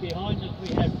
Behind us we have